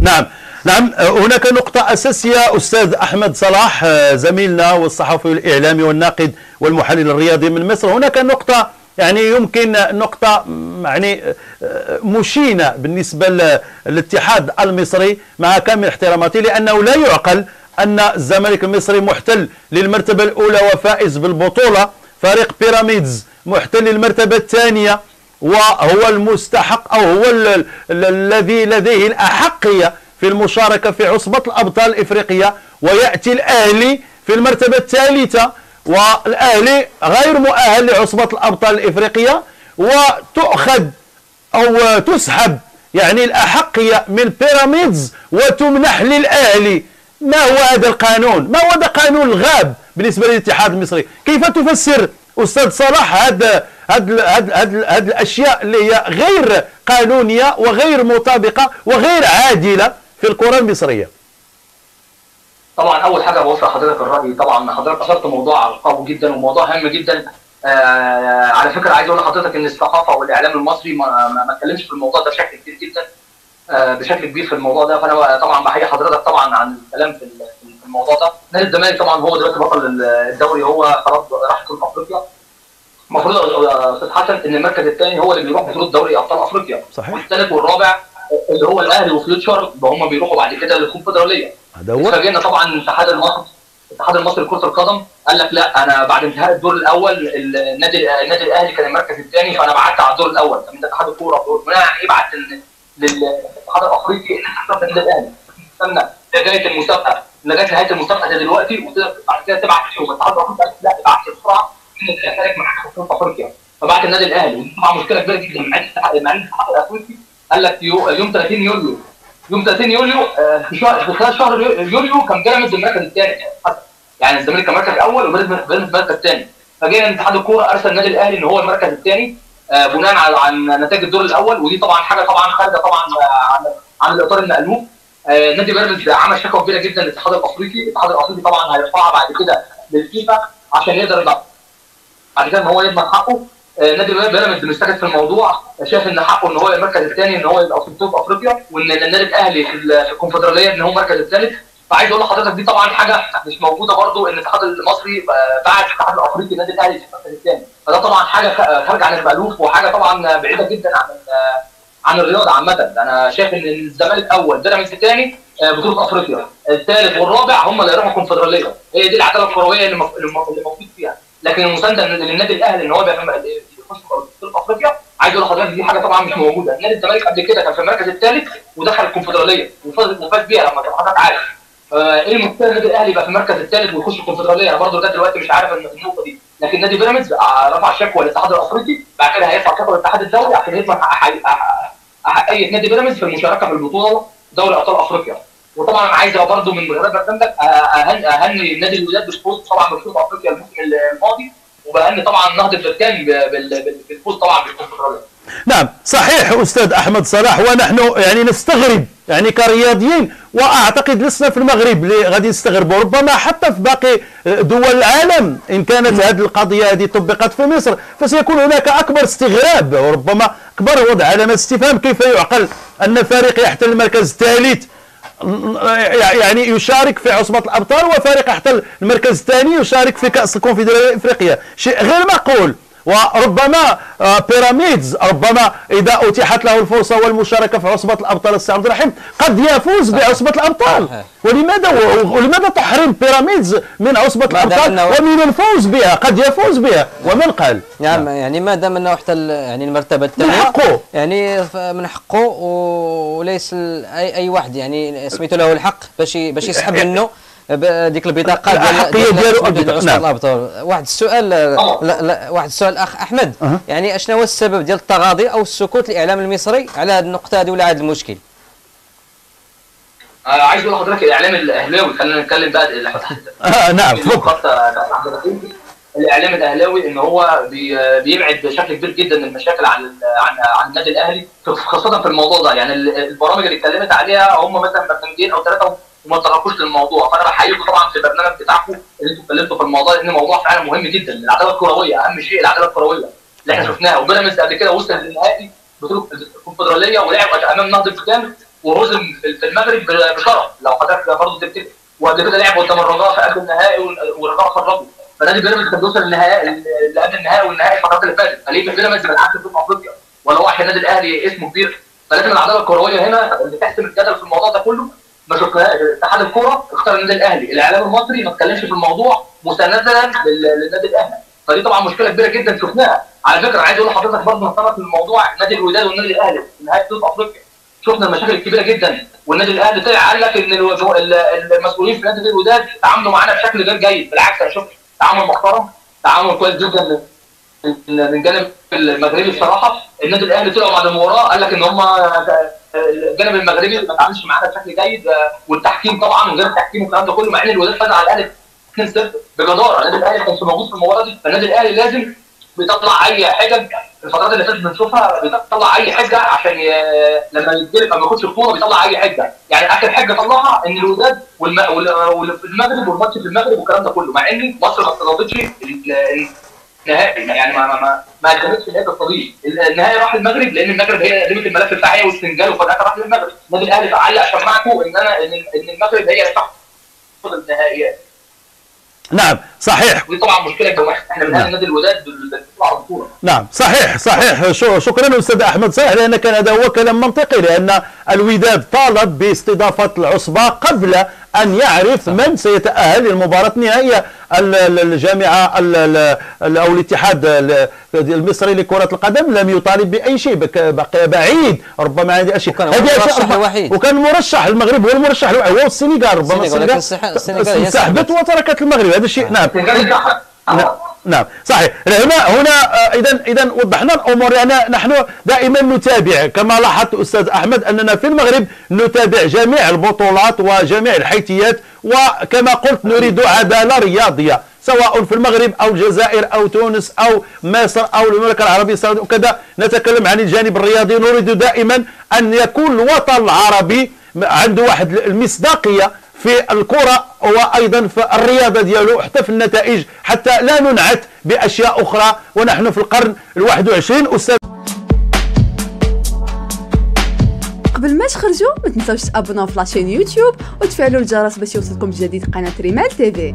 نعم. نعم هناك نقطة أساسية أستاذ أحمد صلاح زميلنا والصحفي الإعلامي والناقد والمحلل الرياضي من مصر. هناك نقطة يعني يمكن نقطة يعني مشينة بالنسبة للاتحاد المصري مع كامل احتراماتي لأنه لا يعقل أن الزمالك المصري محتل للمرتبة الأولى وفائز بالبطولة. فريق بيراميدز محتل للمرتبة الثانية. وهو المستحق أو هو الذي لديه الأحقية في المشاركة في عصبة الأبطال الإفريقية ويأتي الأهلي في المرتبة الثالثة والأهلي غير مؤهل لعصبة الأبطال الإفريقية وتؤخذ أو تسحب يعني الأحقية من بيراميدز وتمنح للأهلي. ما هو هذا القانون؟ ما هو هذا قانون الغاب بالنسبة للاتحاد المصري؟ كيف تفسر أستاذ صلاح هذا هذه هذه الأشياء اللي هي غير قانونية وغير مطابقة وغير عادلة في الكرة المصرية. طبعا أول حاجة بوصل حضرتك الرأي طبعا حضرتك أثرت موضوع قوي جدا وموضوع هام جدا. آه على فكرة عايز أقول لحضرتك إن الصحافه والإعلام المصري ما اتكلمش في الموضوع ده بشكل كبير جدا. آه بشكل كبير في الموضوع ده. فأنا طبعا بحيي حضرتك طبعا عن الكلام في الموضوع ده. نادي الزمالك طبعا هو دلوقتي بطل الدوري هو خلاص راح بطوله أفريقيا. المفروض يا أستاذ حسن إن المركز الثاني هو اللي بيروح بطولة دوري أبطال أفريقيا. صحيح. والثالث والرابع اللي هو الأهلي وفيوتشر هم بيروحوا بعد كده للكونفدرالية. اتفاجئنا طبعا الاتحاد المصري الاتحاد المصري لكرة القدم قال لك لا أنا بعد انتهاء الدور الأول النادي النادي الأهلي كان المركز الثاني فأنا بعت على الدور الأول. طب أنت اتحاد الكورة بناء على إيه بعت للاتحاد الأفريقي إن إحنا النادي الأهلي. استنى لغاية المسابقة لغاية نهاية المسابقة دلوقتي وبعد كده تبعت فيهم الاتحاد الأفريقي لا ابعت بسرعة. انك تشارك معاك في أفريقيا. فبعت النادي الأهلي. طبعا مشكلة كبيرة جدا. مع مع الاتحاد الافريقي قال لك يوم 30 يوليو. يوم 30 يوليو في شهر في خلال شهر يوليو كان بيراميدز المركز الثاني. يعني الزمالك كان مركز اول وبيراميدز مركز ثاني فجينا اتحاد الكورة أرسل النادي الأهلي إن هو المركز الثاني بناء على عن نتائج الدور الأول. ودي طبعا حاجة طبعا خارجة طبعا عن عن الإطار المألوف. نادي بيراميدز عمل شكوى كبيرة جدا للاتحاد الأفريقي، الاتحاد الأفريقي طبعا هيرفعها بعد كده للفيفا عشان يقدر يضغط بعد كده إن هو يضمن حقه. نادي بيراميدز مستكت في الموضوع شايف إن حقه إن هو المركز الثاني إن هو يبقى في بطوله أفريقيا وإن النادي الأهلي في الكونفدرالية إن هو المركز الثالث. فعايز أقول لحضرتك دي طبعا حاجة مش موجودة برضو إن الاتحاد المصري بعد الاتحاد الأفريقي النادي الأهلي في المركز الثاني. فده طبعا حاجة خارجة عن المألوف وحاجة طبعا بعيدة جدا عن عن الرياضة عامة. أنا شايف إن الزمالك اول بيراميدز الثاني بطولة أفريقيا. الثالث والرابع هم اللي هيروحوا الكونفدرالية. هي دي العدالة الكروية اللي موجود فيها. لكن المساندة للنادي الأهلي إن هو يخش بطوله أفريقيا. عايز أقول لحضرتك دي حاجة طبعا مش موجودة. نادي الزمالك قبل كده كان في المركز الثالث ودخل الكونفدرالية وفاز بيها لما كان حضرتك عارف. إيه المشكلة النادي الأهلي يبقى في المركز الثالث ويخش الكونفدرالية؟ أنا برضه لغاية دلوقتي مش عارف النقطة دي. لكن نادي بيراميدز رفع شكوى للاتحاد الأفريقي بعد كده هيرفع شكوى للاتحاد الدولي عشان يضمن أحقية نادي بيراميدز في المشاركة في البطولة دوري أبطال أفريقيا. وطبعا عايز برضه من خلال برنامجك أهني نادي الوداد بالفوز طبعا ببطوله أفريقيا الموسم الماضي وبأن طبعا نهضة بركان بالفوز طبعا بالكونفدرالية. نعم صحيح أستاذ أحمد صلاح ونحن يعني نستغرب يعني كرياضيين وأعتقد لسنا في المغرب اللي غادي نستغربوا ربما حتى في باقي دول العالم إن كانت هذه القضية هذه طبقت في مصر فسيكون هناك أكبر استغراب وربما أكبر وضع علامه استفهام كيف يعقل أن فريق يحتل المركز الثالث يعني يشارك في عصبة الأبطال وفريق يحتل المركز الثاني يشارك في كأس الكونفدرالية الإفريقية. شيء غير معقول. وربما بيراميدز ربما إذا أتيحت له الفرصة والمشاركة في عصبة الأبطال السي عبد الرحيم قد يفوز بعصبة الأبطال. ولماذا ولماذا تحرم بيراميدز من عصبة الأبطال ومن الفوز بها؟ قد يفوز بها. ومن قال؟ نعم يعني ما دام إنه احتل يعني المرتبة الثانية من حقه. يعني من حقه وليس اي أي واحد يعني سميتو له الحق باش باش يسحب منه. ديك البطاقة ديال ديالو نعم. الأبطال. واحد السؤال لا لا واحد السؤال أخ أحمد. أه. يعني أشنو هو السبب ديال التغاضي أو السكوت الاعلام المصري على هذه النقطة هذه ولا هذا المشكل؟ آه عايز أقول لحضرتك الاعلام الأهلاوي. خلينا نتكلم بقى آه نعم الإعلام الأهلاوي إن هو بي بيبعد بشكل كبير جدا المشاكل عن عن عن النادي الأهلي خاصة في الموضوع ده. يعني البرامج اللي اتكلمت عليها هم مثلا برنامجين أو ثلاثة وما تطرقوش للموضوع فأنا بحييكم طبعا في البرنامج بتاعكم اللي أنتوا اتكلمتوا في الموضوع لأن الموضوع فعلا مهم جدا. العدالة الكروية أهم شيء العدالة الكروية اللي إحنا شفناها. وبيراميدز قبل كده وصل للنهائي بطولة الكونفدرالية ولعب أمام نهضة السودان وهزم في المغرب بشرف. لو حضرتك برضه تفتكر. وقبل كده لعب قدام الرجاء في قبل النهائي والرجاء خرجوا فنادي بيراميدز كان بيوصل للنهائي اللي قبل النهائي والنهائي الفترات اللي فاتت. فليه بيراميدز ما لعبش في أفريقيا؟ ولا واحد النادي الأهلي اسمه كبير. فلازم العدالة الكروية هنا اللي تحسم الجدل في الموضوع ده كله ما اتحاد الكورة اختار النادي الأهلي. الإعلام المصري ما اتكلمش في الموضوع مستندا للنادي الأهلي. فدي طبعا مشكلة كبيرة جدا شفناها. على فكرة عايز أقول لحضرتك برضه نطرق الموضوع نادي الوداد والنادي الأهلي في نهايه بطوله أفريقيا. شفنا المشاكل الكبيرة جدا. والنادي الأهلي طلع قال لك إن المسؤولين في نادي الوداد تعاملوا معانا بشكل غير جيد. بالعكس أنا شفت تعامل محترم تعامل كويس جدا من جانب المغربي بصراحة النادي الأهلي طلعوا بعد المباراة قال لك إن هم الجانب المغربي ما تعاملش معانا بشكل جيد والتحكيم طبعا وغير التحكيم والكلام ده كله مع إن الوداد فاز على الأهلي 2-0 بجدارة النادي الأهلي كان موجود في المباراة دي فالنادي الأهلي لازم بيطلع أي حجج الفترات اللي فاتت بنشوفها بيطلع أي حجه عشان. لما يتجلب ما ياخدش الكورة بيطلع أي حجه يعني آخر حجه طلعها إن الوداد والم... والمغرب والماتش في المغرب والكلام ده كله مع إن مصر ما استضافتش النهائي يعني ما ما ما, ما قدمتش النهائي الطبيعي النهائي راح المغرب لأن المغرب هي قدمت الملف بتاعها والسنغال وفي الآخر راح للمغرب. النادي الأهلي علق شماعته إن أنا ان المغرب هي اللي تاخد النهائيات. نعم صحيح. ودي طبعا مشكلة كبيره إحنا من نادي الوداد نعم صحيح صحيح. شكرا أستاذ أحمد. صحيح لأن كان هذا هو كلام منطقي لأن الوداد طالب باستضافة العصبة قبل أن يعرف من سيتاهل للمباراه النهائية الجامعة أو الاتحاد المصري لكرة القدم لم يطالب بأي شيء بقي بعيد. ربما هذه أشياء. هذه المرشح الوحيد وكان المرشح المغرب هو المرشح. الوحيد هو السنغال ربما السنغال انسحبت وتركت المغرب. هذا الشيء نعم. نعم. صحيح. هنا هنا اذا اذا وضحنا الأمور. يعني نحن دائما نتابع. كما لاحظت أستاذ أحمد أننا في المغرب نتابع جميع البطولات وجميع الحيثيات وكما قلت نريد عدالة رياضية سواء في المغرب أو الجزائر أو تونس أو مصر أو المملكة العربية السعودية وكذا نتكلم عن الجانب الرياضي. نريد دائما أن يكون الوطن العربي عنده واحد المصداقية. في الكرة وأيضا في الرياضة ديالو حتى في النتائج حتى لا ننعت بأشياء أخرى. ونحن في القرن الواحد وعشرين أستاذ. قبل ما تخرجوا ما تنساوش t'abonnaw في la chaîne YouTube وتفعلوا الجرس باش يوصلكم جديد قناة ريمال TV